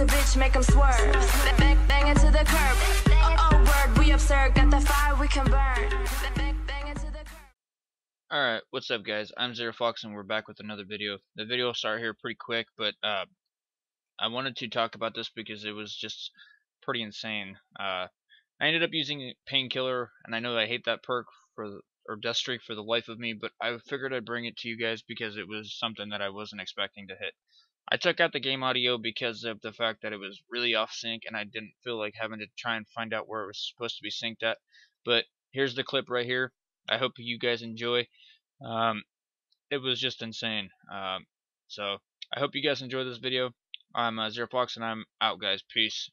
a bitch, make them swerve. Bang, bang the curb. Oh, oh, word, we absurd. Got the fire we can burn. Alright, what's up guys? I'm Zero Fox and we're back with another video. The video will start here pretty quick, but uh, I wanted to talk about this because it was just pretty insane. Uh, I ended up using Painkiller, and I know I hate that perk for or Death Streak for the life of me, but I figured I'd bring it to you guys because it was something that I wasn't expecting to hit. I took out the game audio because of the fact that it was really off sync and I didn't feel like having to try and find out where it was supposed to be synced at. But here's the clip right here. I hope you guys enjoy. Um, it was just insane. Um, so I hope you guys enjoy this video. I'm uh, and I'm out, guys. Peace.